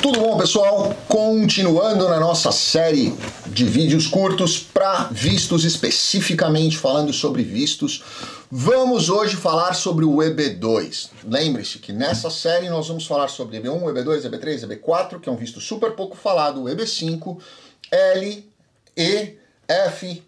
Tudo bom, pessoal? Continuando na nossa série de vídeos curtos para vistos, especificamente falando sobre vistos, vamos hoje falar sobre o EB2. Lembre-se que nessa série nós vamos falar sobre EB1, EB2, EB3, EB4, que é um visto super pouco falado, o EB5, L, E, F,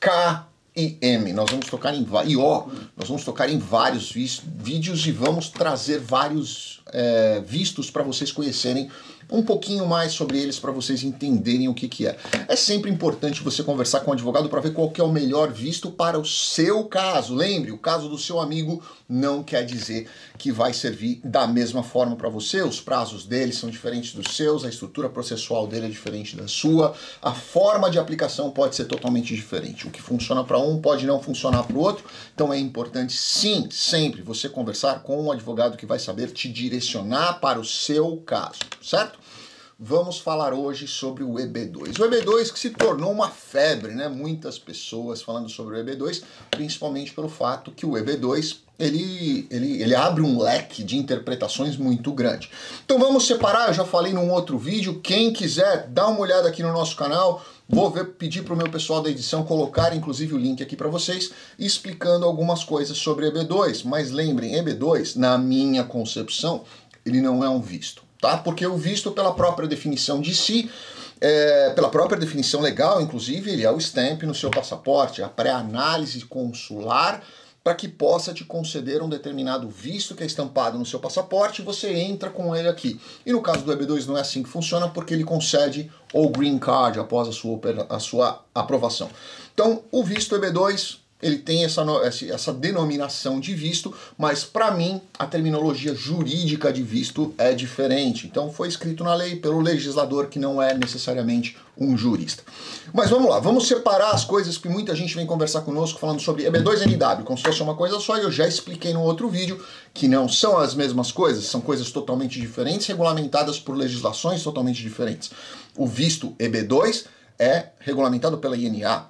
K, e M. Nós vamos tocar em e O, nós vamos tocar em vários vídeos e vamos trazer vários é, vistos para vocês conhecerem um pouquinho mais sobre eles para vocês entenderem o que, que é. É sempre importante você conversar com o advogado para ver qual é o melhor visto para o seu caso. Lembre, o caso do seu amigo não quer dizer que vai servir da mesma forma para você. Os prazos dele são diferentes dos seus, a estrutura processual dele é diferente da sua, a forma de aplicação pode ser totalmente diferente. O que funciona para um pode não funcionar para o outro. Então é importante sim, sempre você conversar com um advogado que vai saber te direcionar para o seu caso, certo? Vamos falar hoje sobre o EB2. O EB2 que se tornou uma febre, né? Muitas pessoas falando sobre o EB2, principalmente pelo fato que o EB2 ele, ele, ele abre um leque de interpretações muito grande. Então vamos separar, eu já falei num outro vídeo, quem quiser dá uma olhada aqui no nosso canal, vou ver, pedir para o meu pessoal da edição colocar inclusive o link aqui para vocês, explicando algumas coisas sobre EB2, mas lembrem, EB2, na minha concepção, ele não é um visto tá? Porque o visto, pela própria definição de si, é, pela própria definição legal, inclusive, ele é o stamp no seu passaporte, a pré-análise consular para que possa te conceder um determinado visto que é estampado no seu passaporte, você entra com ele aqui. E no caso do EB2 não é assim que funciona, porque ele concede o green card após a sua, a sua aprovação. Então, o visto EB2 ele tem essa, essa denominação de visto, mas para mim a terminologia jurídica de visto é diferente. Então foi escrito na lei pelo legislador que não é necessariamente um jurista. Mas vamos lá, vamos separar as coisas que muita gente vem conversar conosco falando sobre EB2NW, como se fosse uma coisa só, e eu já expliquei no outro vídeo que não são as mesmas coisas, são coisas totalmente diferentes, regulamentadas por legislações totalmente diferentes. O visto EB2 é regulamentado pela INA,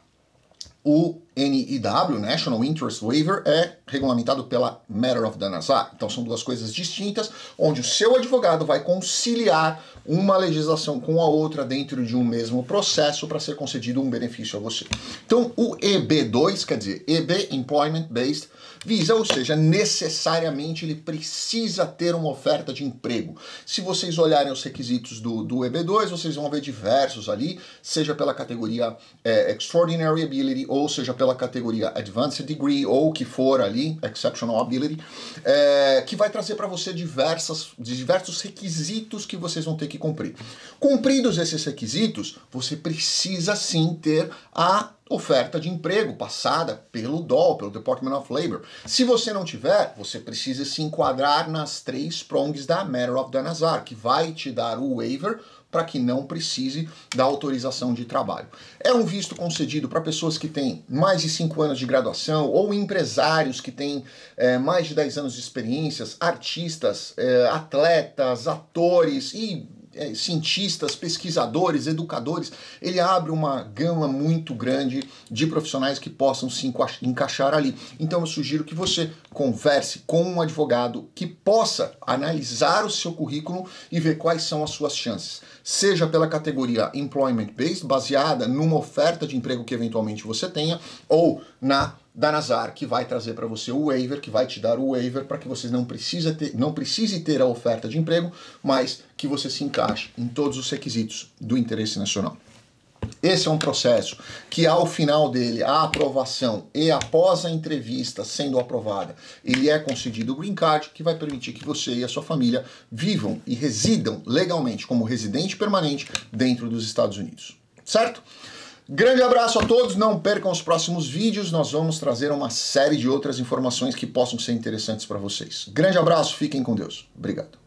o NIW, National Interest Waiver, é regulamentado pela Matter of Danazar. Então são duas coisas distintas, onde o seu advogado vai conciliar uma legislação com a outra dentro de um mesmo processo para ser concedido um benefício a você. Então o EB2, quer dizer, EB Employment Based Visa, ou seja, necessariamente ele precisa ter uma oferta de emprego. Se vocês olharem os requisitos do, do EB2, vocês vão ver diversos ali, seja pela categoria é, Extraordinary Ability, ou seja pela categoria Advanced Degree, ou que for ali, Exceptional Ability, é, que vai trazer para você diversas, diversos requisitos que vocês vão ter que cumprir. Cumpridos esses requisitos, você precisa sim ter a oferta de emprego passada pelo DOL, pelo Department of Labor. Se você não tiver, você precisa se enquadrar nas três prongs da Matter of Danazar, que vai te dar o waiver para que não precise da autorização de trabalho. É um visto concedido para pessoas que têm mais de 5 anos de graduação ou empresários que têm é, mais de 10 anos de experiências, artistas, é, atletas, atores e é, cientistas, pesquisadores, educadores, ele abre uma gama muito grande de profissionais que possam se encaixar ali. Então eu sugiro que você converse com um advogado que possa analisar o seu currículo e ver quais são as suas chances. Seja pela categoria Employment Based, baseada numa oferta de emprego que eventualmente você tenha, ou na da Nazar, que vai trazer para você o waiver, que vai te dar o waiver para que você não, precisa ter, não precise ter a oferta de emprego, mas que você se encaixe em todos os requisitos do interesse nacional. Esse é um processo que, ao final dele, a aprovação e após a entrevista sendo aprovada, ele é concedido o green card, que vai permitir que você e a sua família vivam e residam legalmente como residente permanente dentro dos Estados Unidos. Certo? Grande abraço a todos, não percam os próximos vídeos, nós vamos trazer uma série de outras informações que possam ser interessantes para vocês. Grande abraço, fiquem com Deus. Obrigado.